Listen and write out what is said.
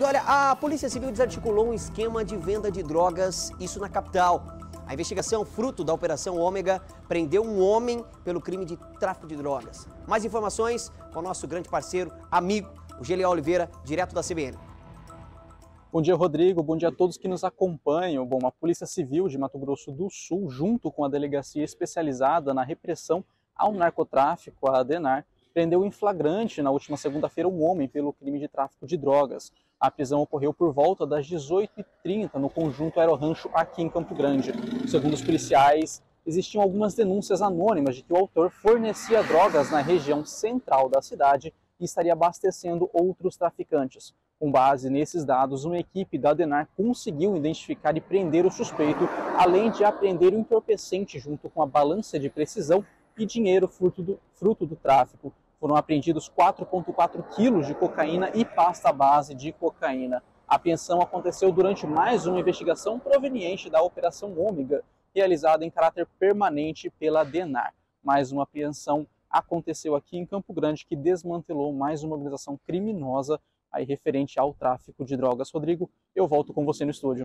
Olha, a Polícia Civil desarticulou um esquema de venda de drogas, isso na capital. A investigação, fruto da Operação Ômega, prendeu um homem pelo crime de tráfico de drogas. Mais informações com o nosso grande parceiro, amigo, o Gelial Oliveira, direto da CBN. Bom dia, Rodrigo. Bom dia a todos que nos acompanham. Bom, a Polícia Civil de Mato Grosso do Sul, junto com a Delegacia Especializada na Repressão ao Narcotráfico, a ADENAR, prendeu em flagrante na última segunda-feira um homem pelo crime de tráfico de drogas. A prisão ocorreu por volta das 18h30 no conjunto Aerorancho aqui em Campo Grande. Segundo os policiais, existiam algumas denúncias anônimas de que o autor fornecia drogas na região central da cidade e estaria abastecendo outros traficantes. Com base nesses dados, uma equipe da Adenar conseguiu identificar e prender o suspeito, além de apreender o entorpecente junto com a balança de precisão e dinheiro fruto do, fruto do tráfico. Foram apreendidos 4,4 quilos de cocaína e pasta base de cocaína. A apreensão aconteceu durante mais uma investigação proveniente da Operação Ômega, realizada em caráter permanente pela DENAR. Mais uma apreensão aconteceu aqui em Campo Grande, que desmantelou mais uma organização criminosa aí referente ao tráfico de drogas. Rodrigo, eu volto com você no estúdio.